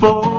for